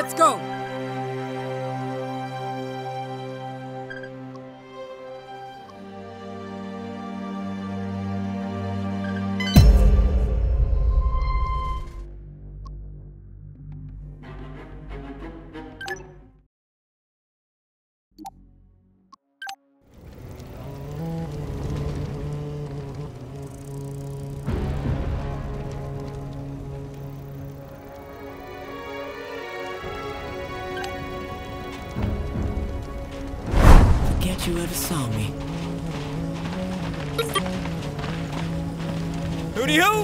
Let's go!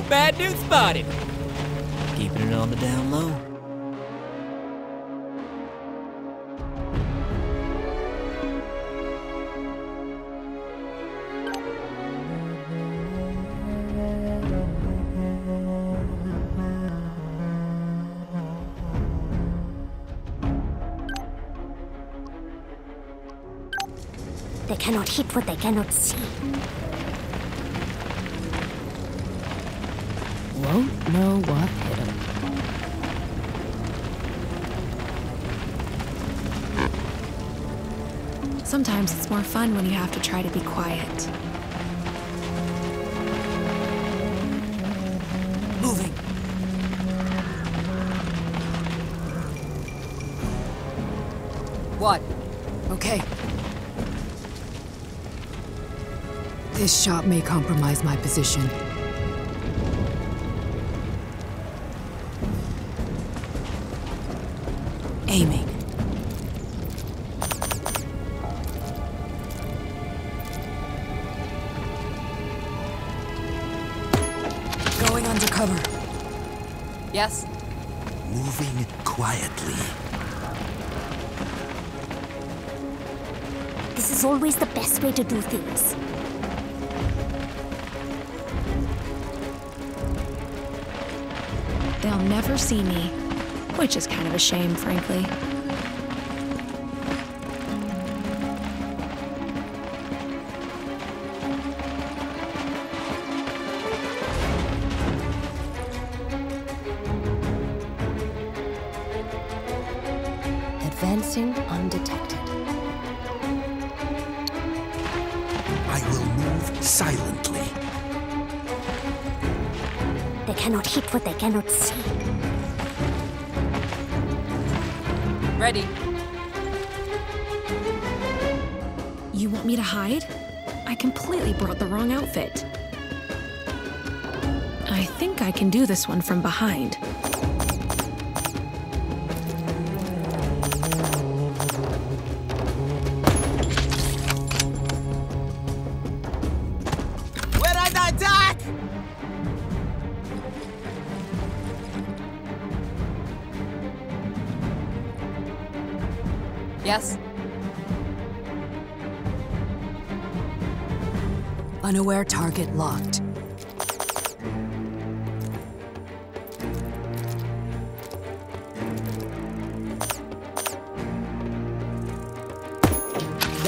Bad dude spotted! Keeping it on the down low. They cannot hit what they cannot see. It's more fun when you have to try to be quiet. Moving! What? Okay. This shot may compromise my position. Way to do things. They'll never see me, which is kind of a shame, frankly. Do this one from behind. Where I attack? Yes? Unaware target locked.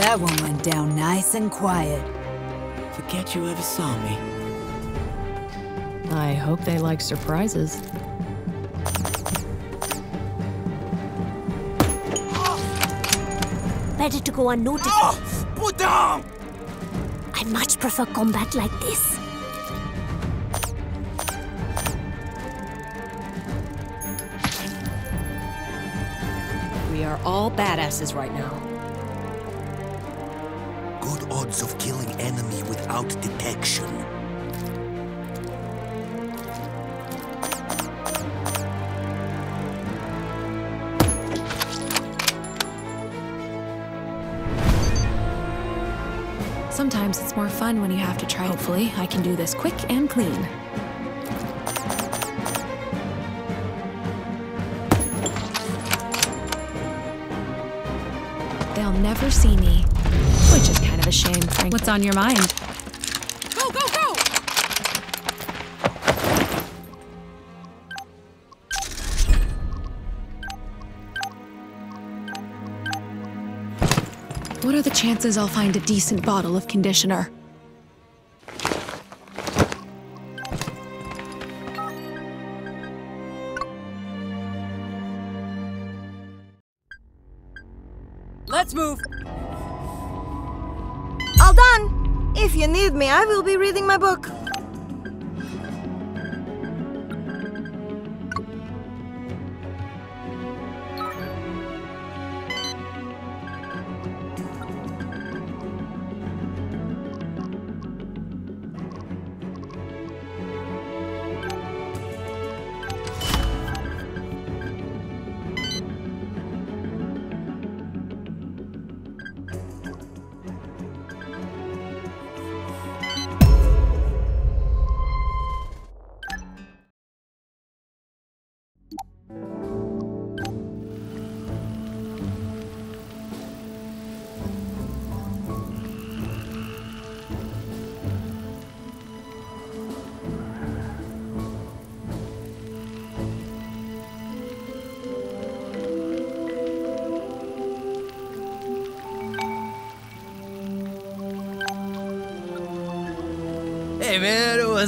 That one went down nice and quiet. Forget you ever saw me. I hope they like surprises. Better to go unnoticed. Ah, put down! I much prefer combat like this. We are all badasses right now. Without detection. Sometimes it's more fun when you have to try. Hopefully, I can do this quick and clean. They'll never see me, which is kind of a shame, Frank. What's on your mind? Chances I'll find a decent bottle of conditioner. Let's move! All done! If you need me, I will be reading my book.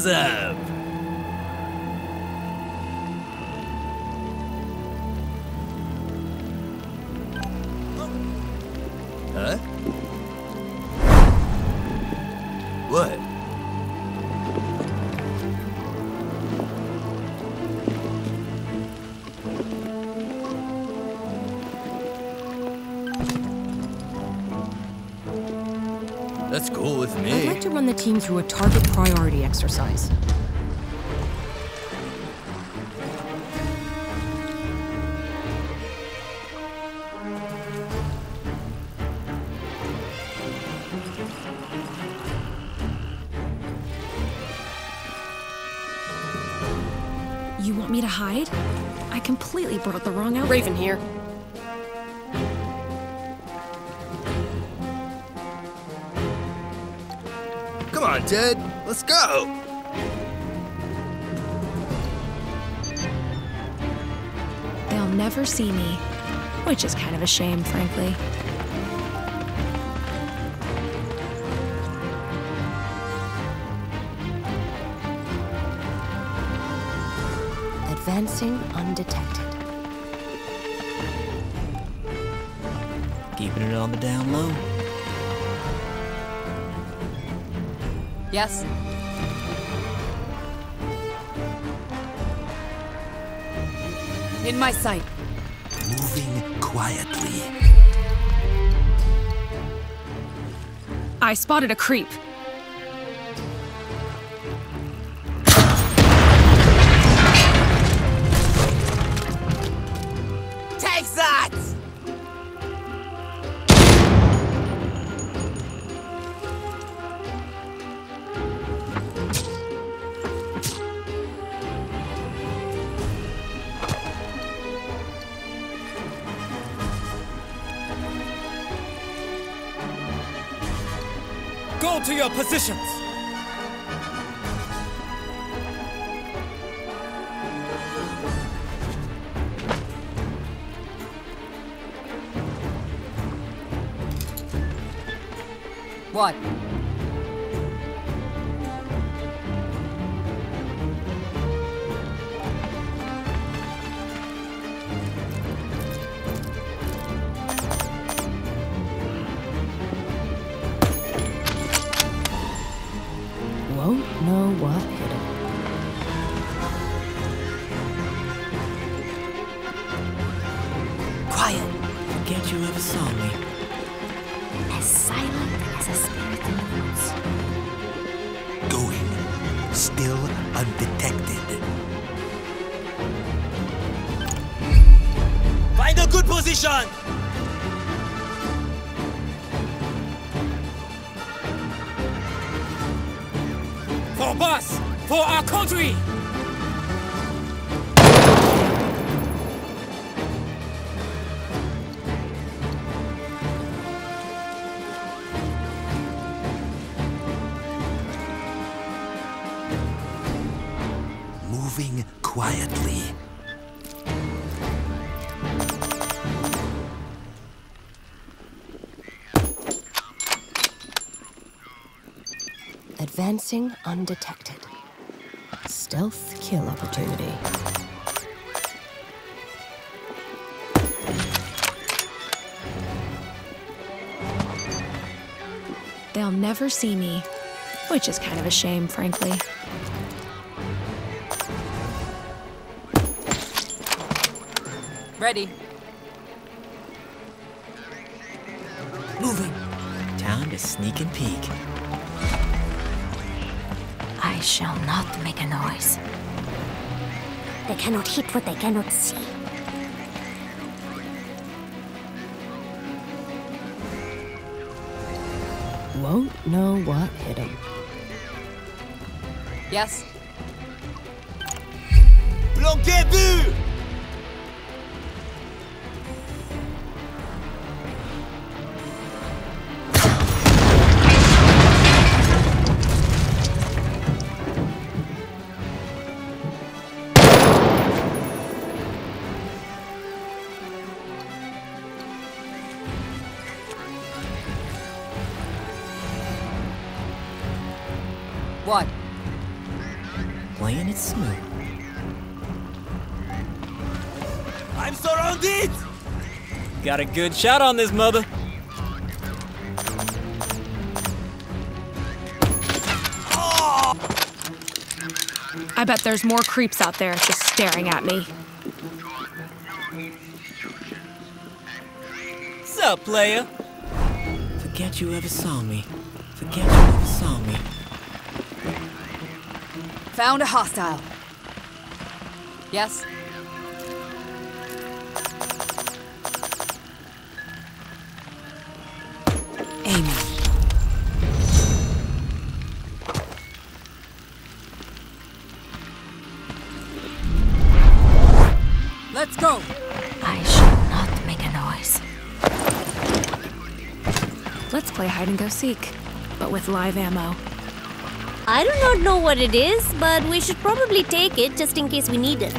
Man, exercise. You want me to hide? I completely brought the wrong out. Raven here. Come on, Ted. Let's go. They'll never see me. Which is kind of a shame, frankly. Advancing undetected. Keeping it on the down low. Yes. In my sight. Moving quietly. I spotted a creep. Your positions! What? Advancing undetected. Stealth kill opportunity. they'll never see me. Which is kind of a shame, frankly. Ready. Moving. Time to sneak and peek. I shall not make a noise. They cannot hit what they cannot see. Won't know what hit him. Yes. Planquez-vous What? Got a good shot on this mother. I bet there's more creeps out there just staring at me. Sup, player? Forget you ever saw me. Forget you ever saw me. Found a hostile. Yes. Let's go. I shall not make a noise. Let's play hide and go seek, but with live ammo. I do not know what it is, but we should probably take it just in case we need it.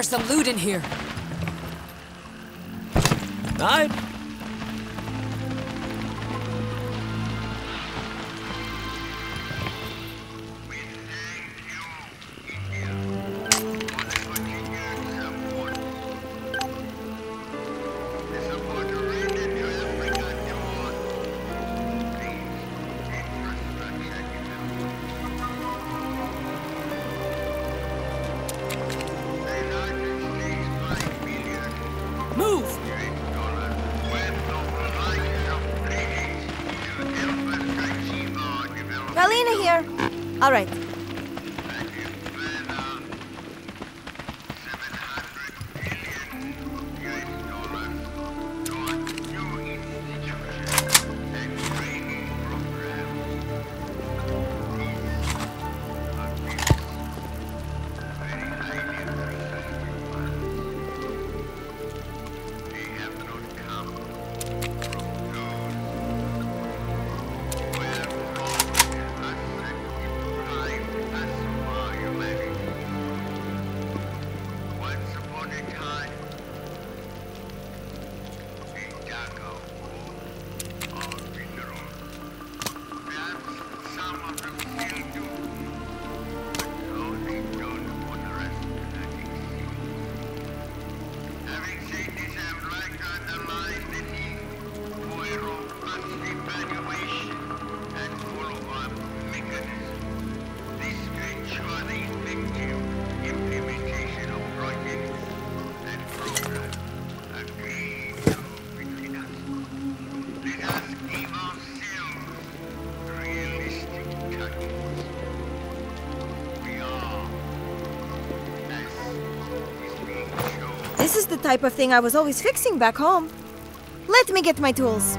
There's some loot in here. Night. The type of thing I was always fixing back home. Let me get my tools.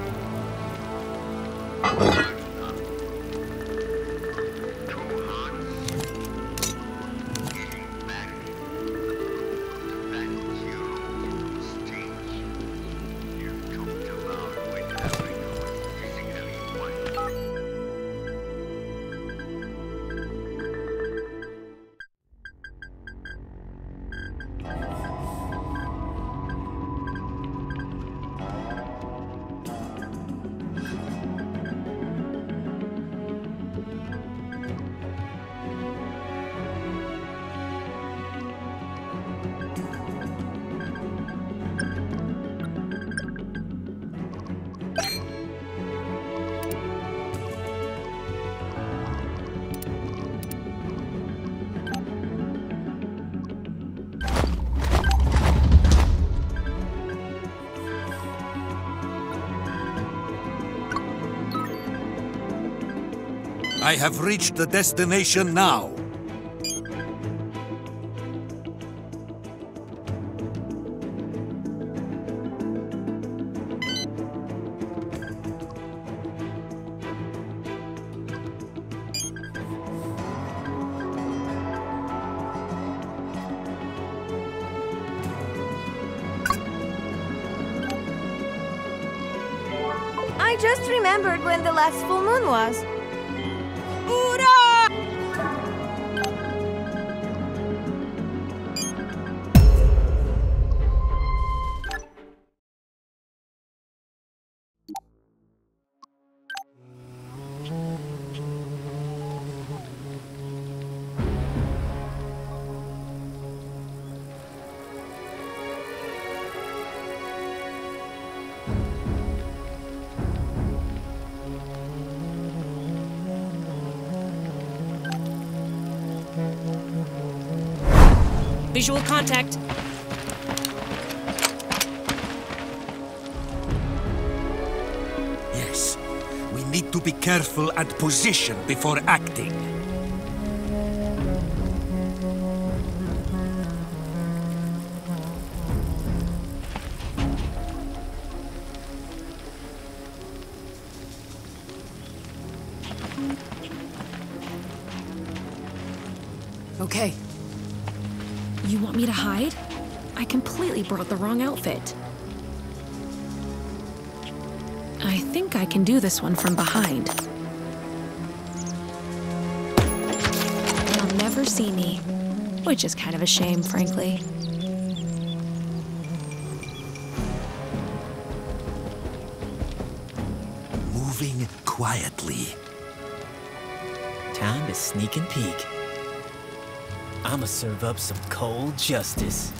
I have reached the destination now. I just remembered when the last full moon was. Visual contact. Yes. We need to be careful and position before acting. Okay. You want me to hide? I completely brought the wrong outfit. I think I can do this one from behind. They'll never see me, which is kind of a shame, frankly. Moving quietly. Time to sneak and peek. I'ma serve up some cold justice.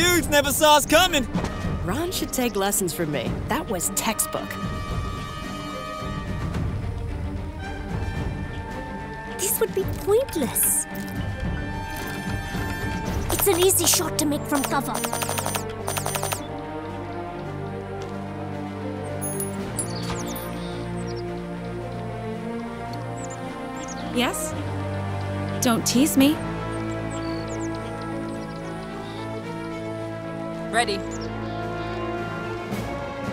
Dudes never saw us coming. Ron should take lessons from me. That was textbook. This would be pointless. It's an easy shot to make from cover. Yes? Don't tease me. Ready.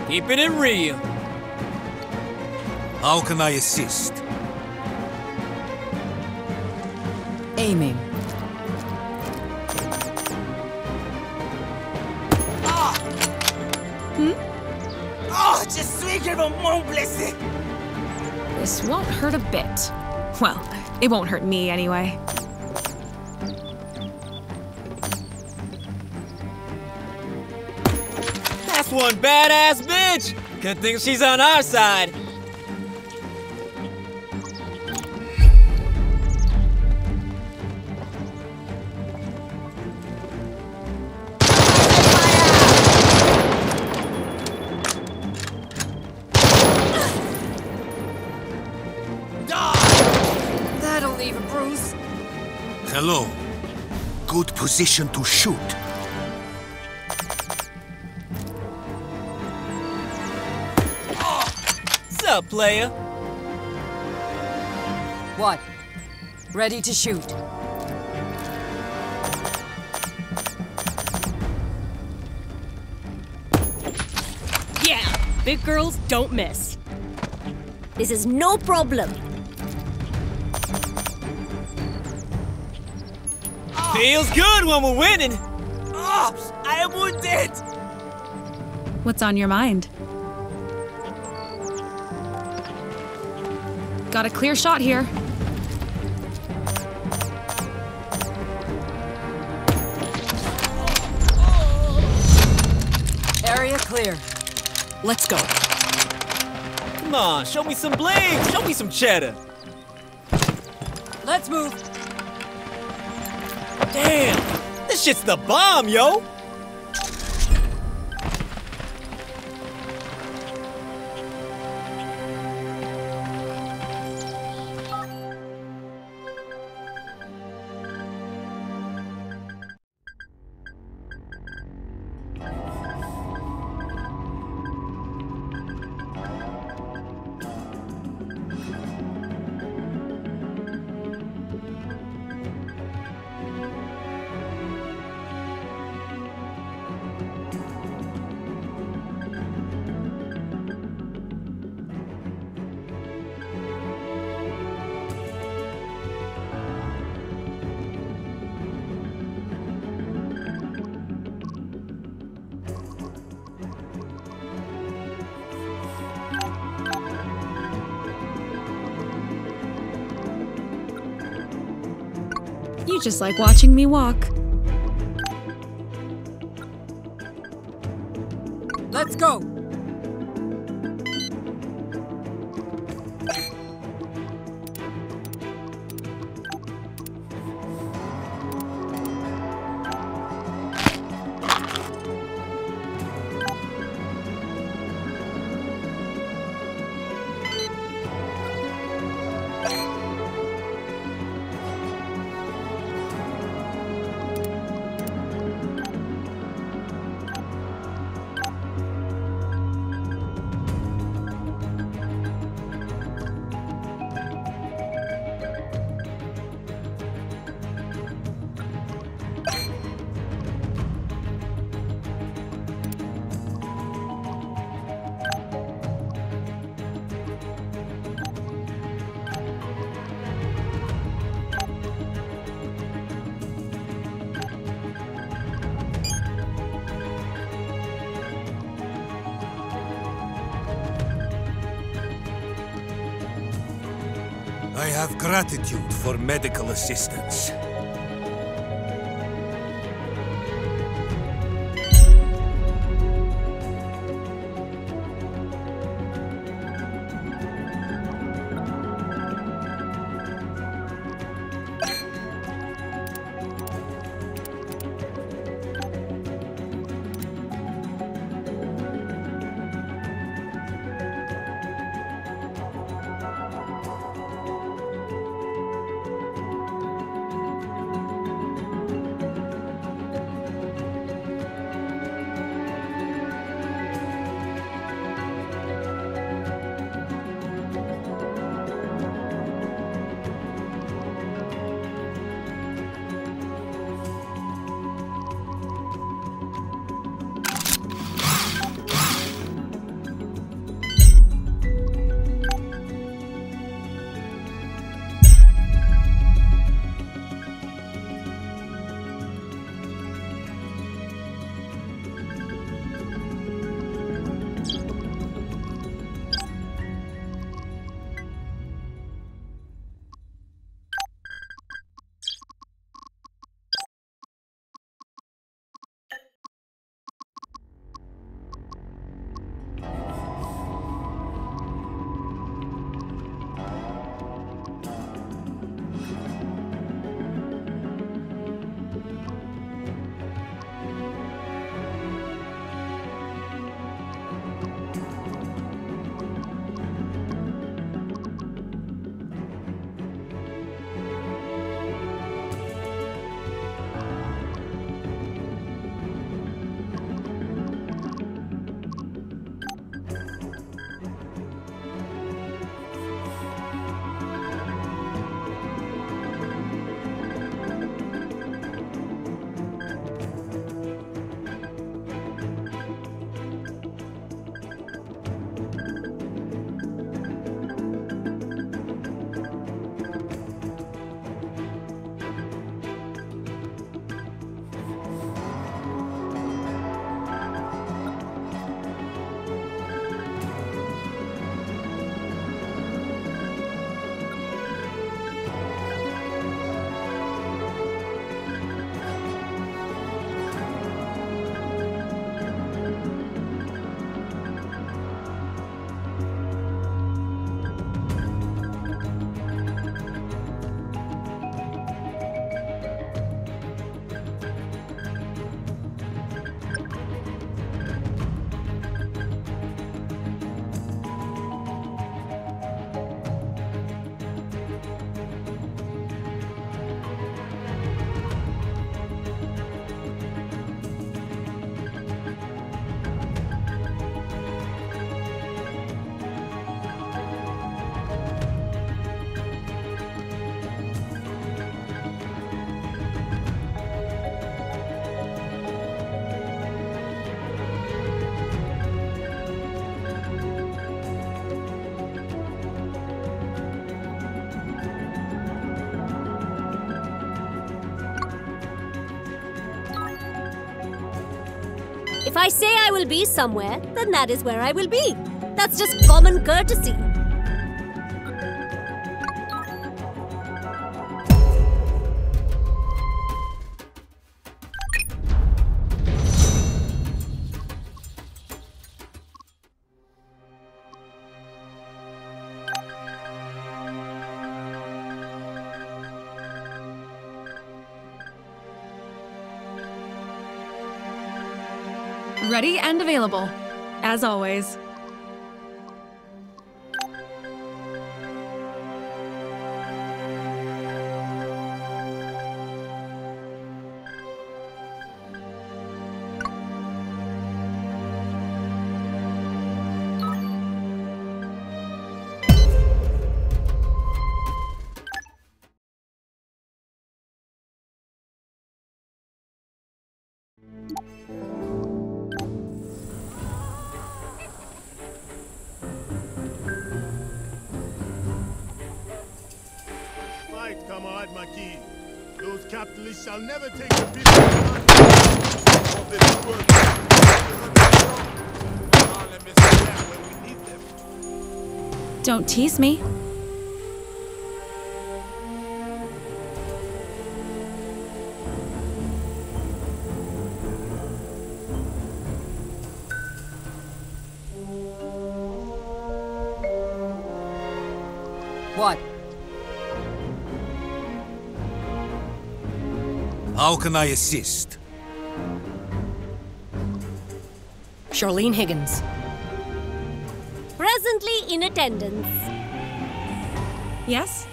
Keeping it in real. How can I assist? Aiming. Ah! Oh, je suis gravement blessé. This won't hurt a bit. Well, it won't hurt me anyway. One badass bitch. Good thing she's on our side. That'll leave a bruise. Hello. Good position to shoot. Up, player? What? Ready to shoot. Yeah, big girls don't miss. This is no problem. Feels good when we're winning. Ops! I am wounded! What's on your mind? Got a clear shot here. Area clear. Let's go. Come on, show me some blades! Show me some cheddar! Let's move. Damn! This shit's the bomb, yo! Just like watching me walk. Have gratitude for medical assistance. If I say I will be somewhere, then that is where I will be. That's just common courtesy. Available, as always. Capitalists shall never take of this world. Don't tease me. How can I assist? Charlene Higgins. Presently in attendance. Yes?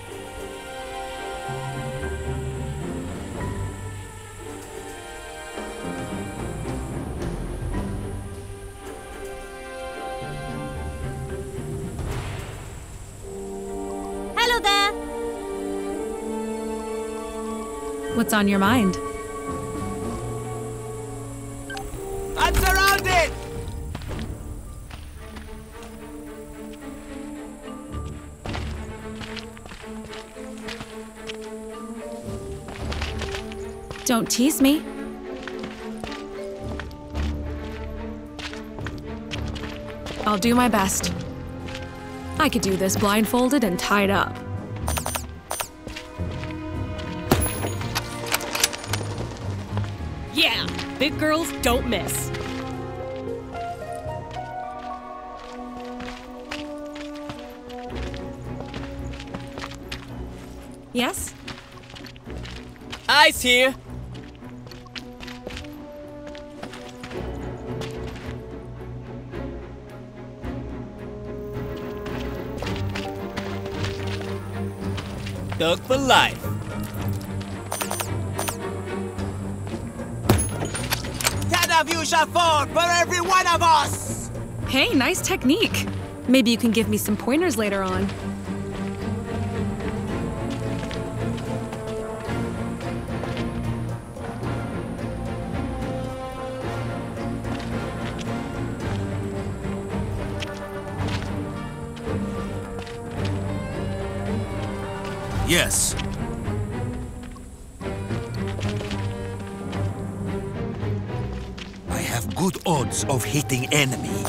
Hello there. What's on your mind? Don't tease me. I'll do my best. I could do this blindfolded and tied up. Yeah, big girls don't miss. Yes? Eyes here! Dog for life. Ten of you shall fall for every one of us! Hey, nice technique. Maybe you can give me some pointers later on. Yes. I have good odds of hitting enemy.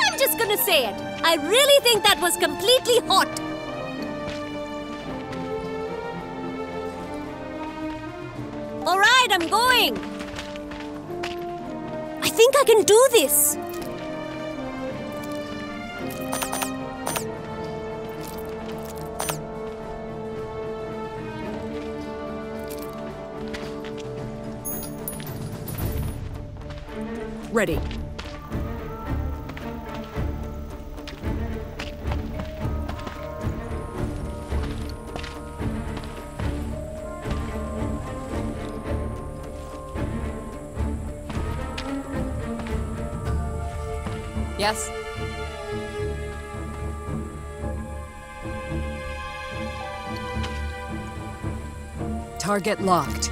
I'm just gonna say it. I really think that was completely hot. All right, I'm going. I think I can do this. Ready. Yes? Target locked.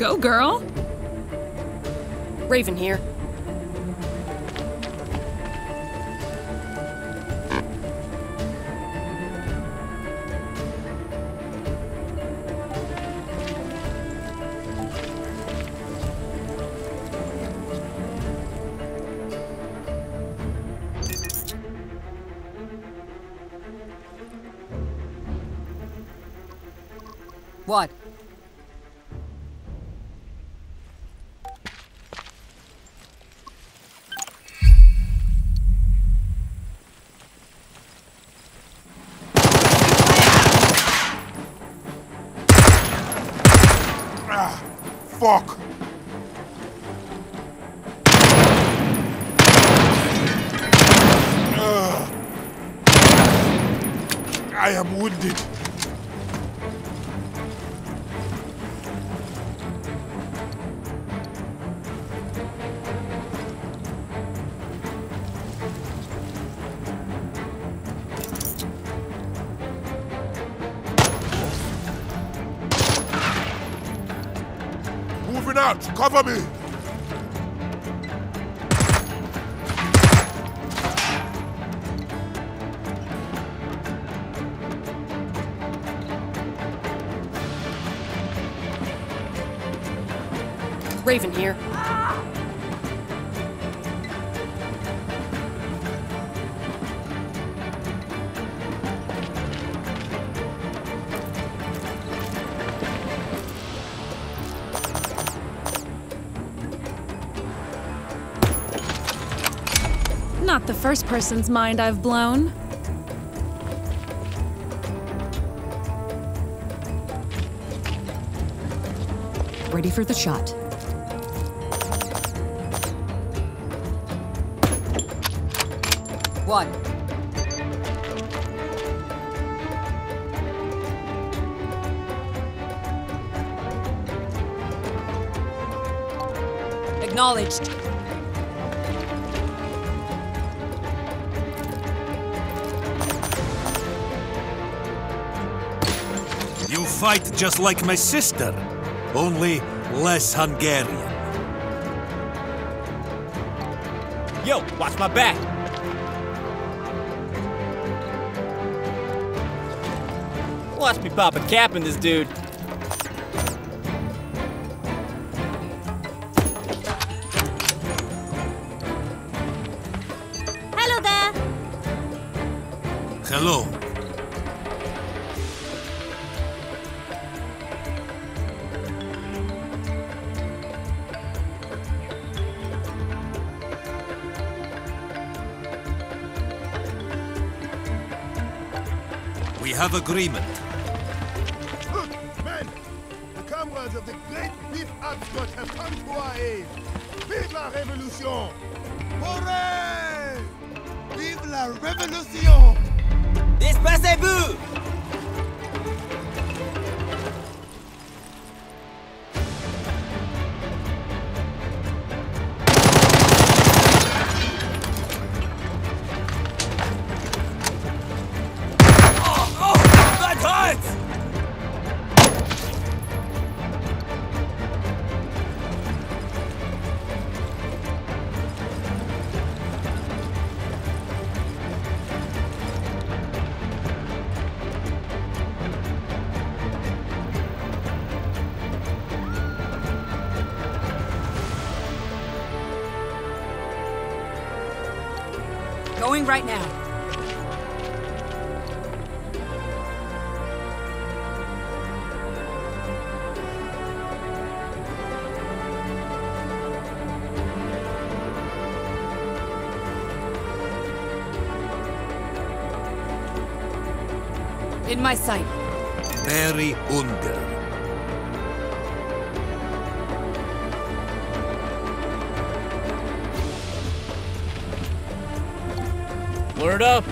Go, girl. Raven here. Out! Cover me! Raven here. First person's mind I've blown. Ready for the shot. What? Acknowledged. Fight just like my sister, only less Hungarian. Yo, watch my back. Watch me pop a cap in this dude. Hello there. Hello. Have agreement. Men! The comrades of the great beef have come to our aid! Vive la révolution! Hooray! Vive la révolution! Right now. In my sight. Word up.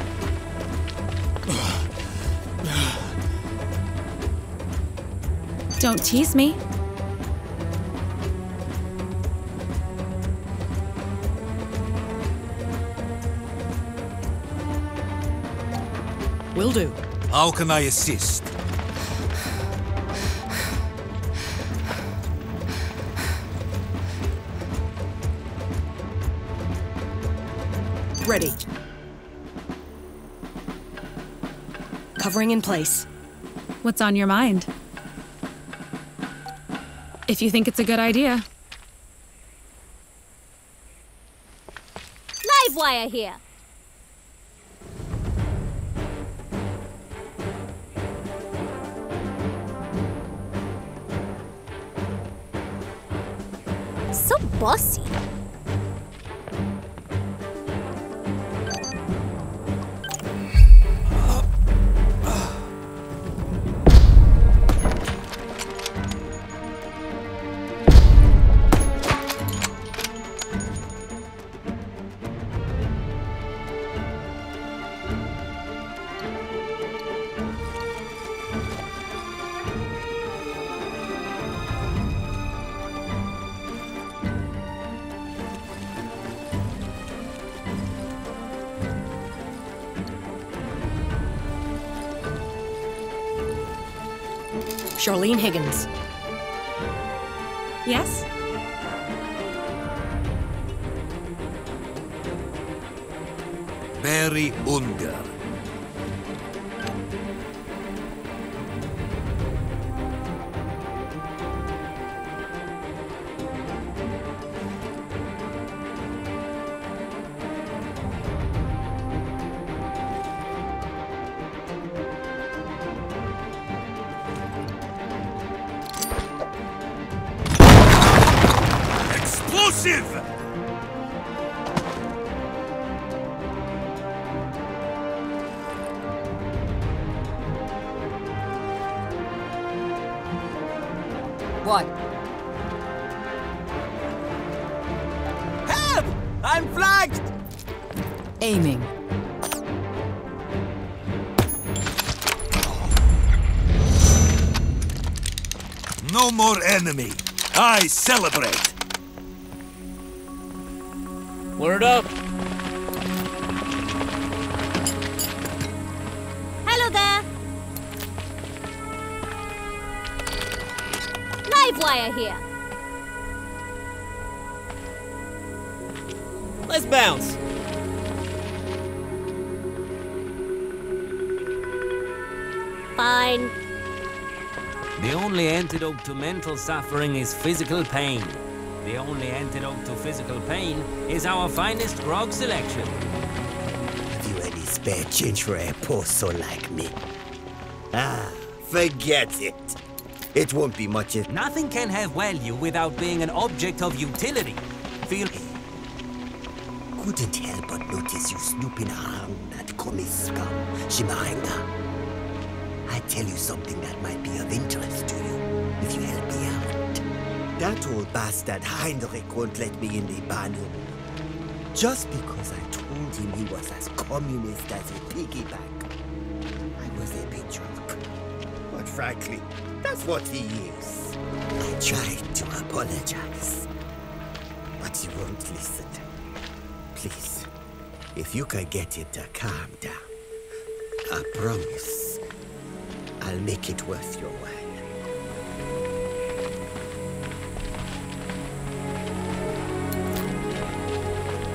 Don't tease me. Will do. How can I assist? Ready. Covering in place. What's on your mind? If you think it's a good idea. Live wire here. Charlene Higgins. Yes? Barry Unger. Mental suffering is physical pain. The only antidote to physical pain is our finest grog selection. Have you any spare change for a poor soul like me? Ah, forget it. It won't be much if... Nothing can have value without being an object of utility. Feel... Couldn't help but notice you snooping around at Komiska, Chimurenga. I tell you something that might be of interest to you, if you help me out. That old bastard Heinrich won't let me in the Banu. Just because I told him he was as communist as a piggyback. I was a bit drunk. But frankly, that's what he is. I tried to apologize. But he won't listen. Please, if you can get him to calm down, I promise I'll make it worth your while.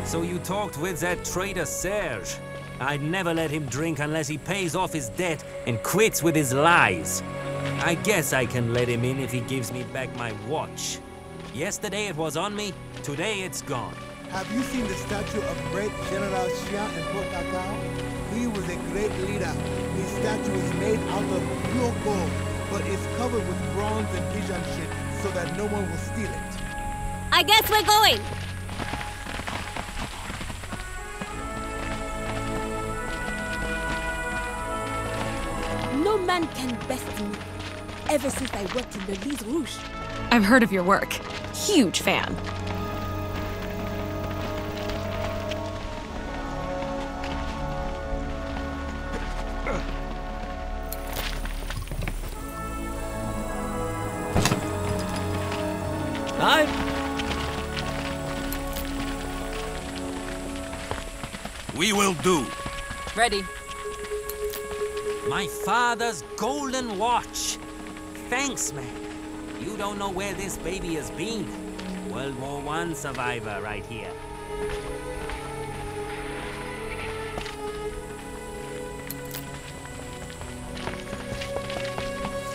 So you talked with that traitor Serge. I'd never let him drink unless he pays off his debt and quits with his lies. I guess I can let him in if he gives me back my watch. Yesterday it was on me, today it's gone. Have you seen the statue of great General Xia in Port Cacao? He was a great leader. His statue is made out of pure gold, but it's covered with bronze and Bijan shit so that no one will steal it. I guess we're going. No man can best me. Ever since I worked in the Lys Rouge. I've heard of your work. Huge fan. We will do. Ready. My father's golden watch. Thanks, man. You don't know where this baby has been. World War One survivor right here.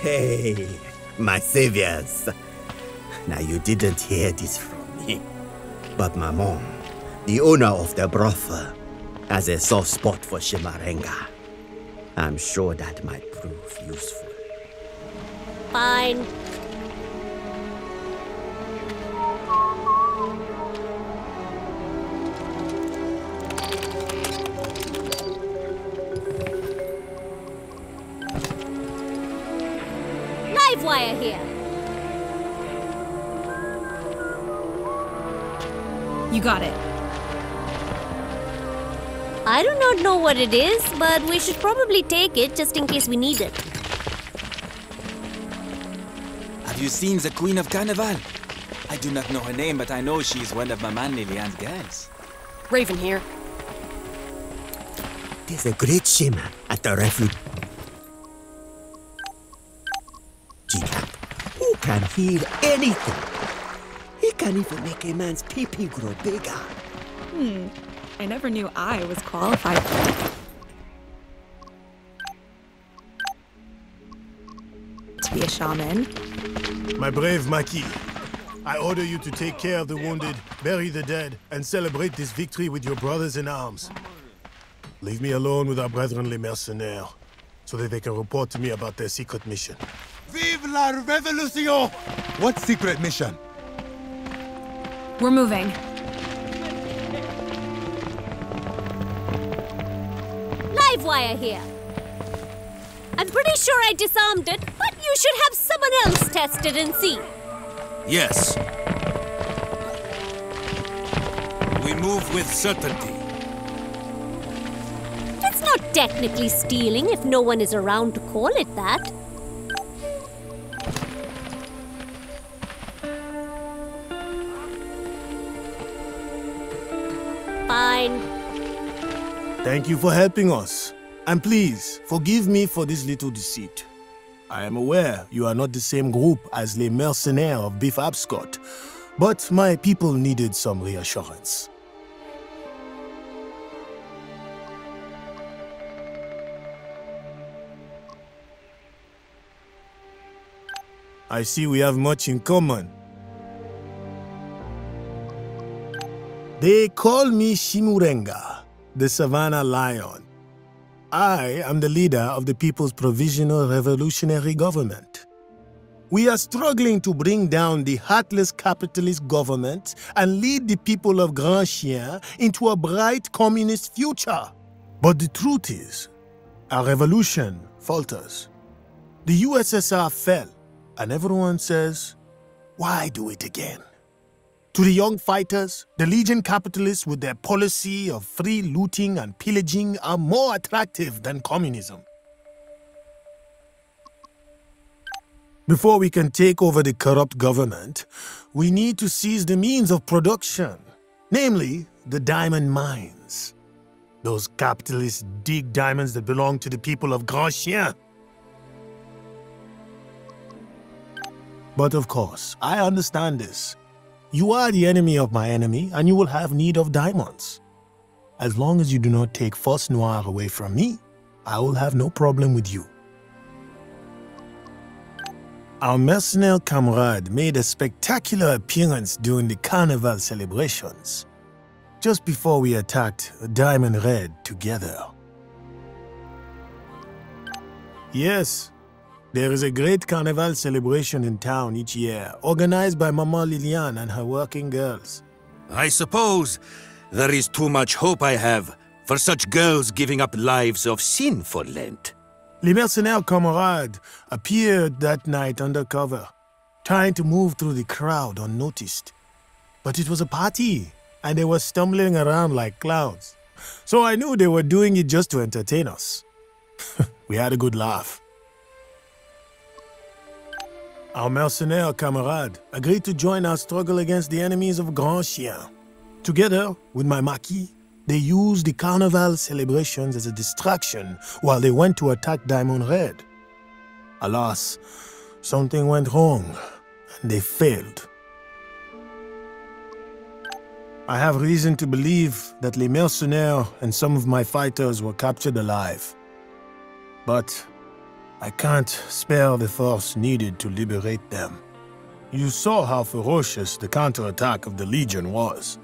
Hey, my saviors. Now you didn't hear this from me. But my mom, the owner of the brothel, as a soft spot for Chimurenga. I'm sure that might prove useful. Fine. Live wire here. You got it. I do not know what it is, but we should probably take it just in case we need it. Have you seen the Queen of Carnival? I do not know her name, but I know she is one of my man Lilian's girls. Raven here. There's a great shimmer at the refuge. G-Cap, who can heal anything? He can even make a man's pee-pee grow bigger. Hmm. I never knew I was qualified for that. To be a shaman. My brave Maquis, I order you to take care of the wounded, bury the dead, and celebrate this victory with your brothers in arms. Leave me alone with our brethren les mercenaires, so that they can report to me about their secret mission. Vive la Revolution! What secret mission? We're moving. Wire here. I'm pretty sure I disarmed it, but you should have someone else test it and see. Yes. We move with certainty. It's not technically stealing if no one is around to call it that. Fine. Thank you for helping us. And please, forgive me for this little deceit. I am aware you are not the same group as les mercenaires of Biff Apscott, but my people needed some reassurance. I see we have much in common. They call me Chimurenga, the Savannah Lion. I am the leader of the People's Provisional Revolutionary Government. We are struggling to bring down the heartless capitalist government and lead the people of Grand Chien into a bright communist future. But the truth is, our revolution falters. The USSR fell, and everyone says, why do it again? To the young fighters, the Legion capitalists with their policy of free looting and pillaging are more attractive than communism. Before we can take over the corrupt government, we need to seize the means of production, namely the diamond mines. Those capitalists dig diamonds that belong to the people of Grand Chien. But of course, I understand this. You are the enemy of my enemy, and you will have need of diamonds. As long as you do not take Force Noire away from me, I will have no problem with you. Our mercenary comrade made a spectacular appearance during the carnival celebrations, just before we attacked Diamond Red together. Yes, there is a great carnival celebration in town each year, organized by Mama Lilian and her working girls. I suppose there is too much hope I have for such girls giving up lives of sin for Lent. Les mercenaires camarades appeared that night undercover, trying to move through the crowd unnoticed. But it was a party, and they were stumbling around like clowns. So I knew they were doing it just to entertain us. we had a good laugh. Our mercenaire camarade agreed to join our struggle against the enemies of Grand Chien. Together with my Maquis, they used the carnival celebrations as a distraction while they went to attack Diamond Red. Alas, something went wrong, and they failed. I have reason to believe that Les Mercenaires and some of my fighters were captured alive. But I can't spare the force needed to liberate them. You saw how ferocious the counterattack of the Legion was.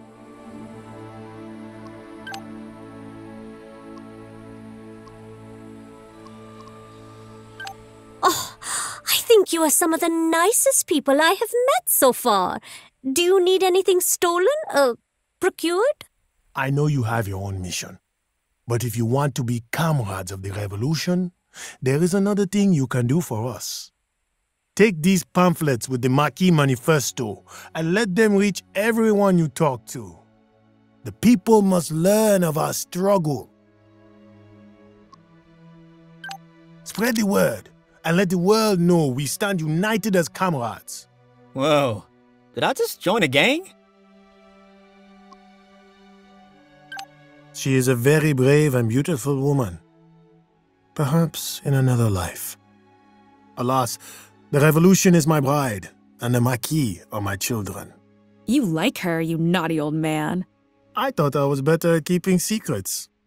Oh, I think you are some of the nicest people I have met so far. Do you need anything stolen? Uh, procured? I know you have your own mission. But if you want to be comrades of the revolution, there is another thing you can do for us. Take these pamphlets with the Maquis Manifesto and let them reach everyone you talk to. The people must learn of our struggle. Spread the word and let the world know we stand united as comrades. Whoa. Did I just join a gang? She is a very brave and beautiful woman. Perhaps in another life. Alas, the revolution is my bride, and the Maquis are my children. You like her, you naughty old man. I thought I was better at keeping secrets.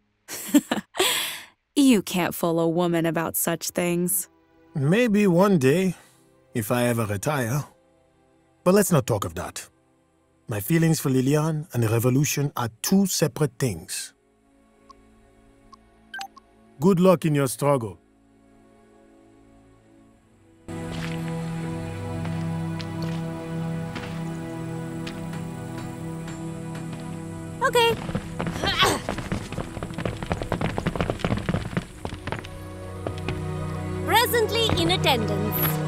You can't fool a woman about such things. Maybe one day, if I ever retire. But let's not talk of that. My feelings for Liliane and the revolution are two separate things. Good luck in your struggle. Okay. Presently in attendance.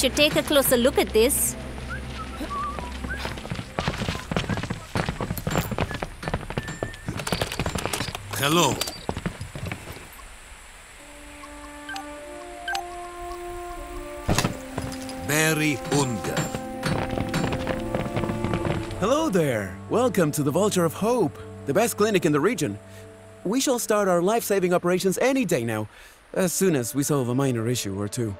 Should take a closer look at this. Hello. Barry Unger. Hello there. Welcome to the Vulture of Hope, the best clinic in the region. We shall start our life-saving operations any day now, as soon as we solve a minor issue or two.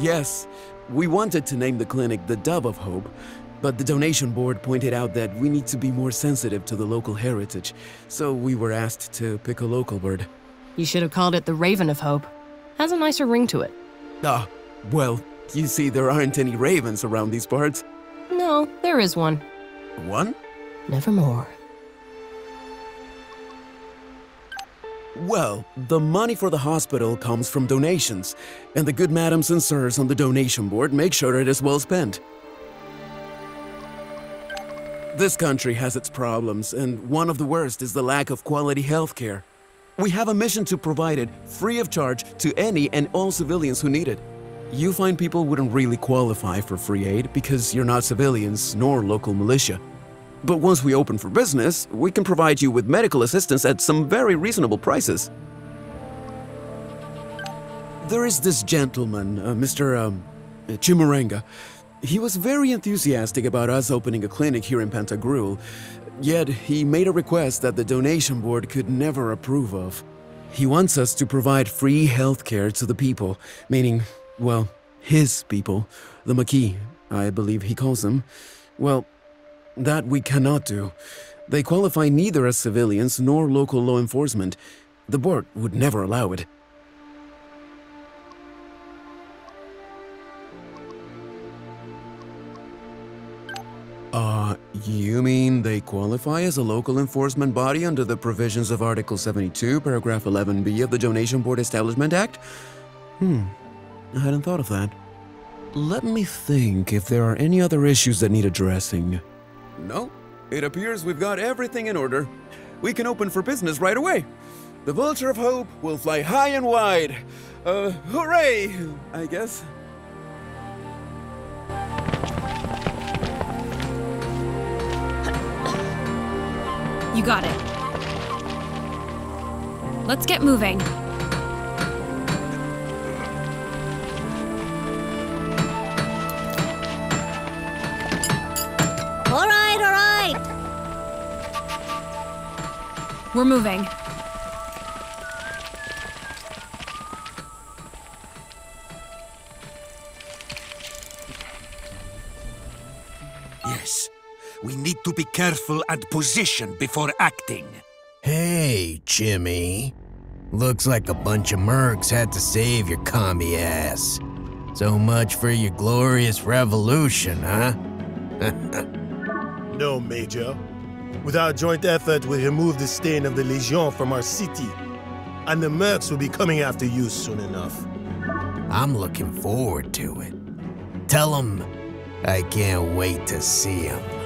Yes, we wanted to name the clinic the Dove of Hope, but the donation board pointed out that we need to be more sensitive to the local heritage, so we were asked to pick a local word. You should have called it the Raven of Hope. Has a nicer ring to it. Ah, well, you see, there aren't any ravens around these parts. No, there is one. One? Nevermore. Well, the money for the hospital comes from donations, and the good madams and sirs on the donation board make sure it is well spent. This country has its problems, and one of the worst is the lack of quality healthcare. We have a mission to provide it free of charge to any and all civilians who need it. You find people wouldn't really qualify for free aid because you're not civilians nor local militia. But once we open for business, we can provide you with medical assistance at some very reasonable prices. There is this gentleman, uh, Mr. Um, Chimurenga. He was very enthusiastic about us opening a clinic here in Pantagruel, yet he made a request that the donation board could never approve of. He wants us to provide free healthcare to the people, meaning, well, his people, the Maquis, I believe he calls them. Well, that we cannot do. They qualify neither as civilians nor local law enforcement. The board would never allow it. Uh, you mean they qualify as a local enforcement body under the provisions of Article 72, paragraph 11b of the Donation Board Establishment Act? Hmm, I hadn't thought of that. Let me think if there are any other issues that need addressing. No, it appears we've got everything in order. We can open for business right away. The Vulture of Hope will fly high and wide. Uh, hooray, I guess. You got it. Let's get moving. We're moving. Yes. We need to be careful and positioned before acting. Hey, Jimmy. Looks like a bunch of mercs had to save your commie ass. So much for your glorious revolution, huh? no, Major. With our joint effort, we'll remove the stain of the Legion from our city. And the mercs will be coming after you soon enough. I'm looking forward to it. Tell them I can't wait to see them.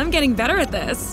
I'm getting better at this.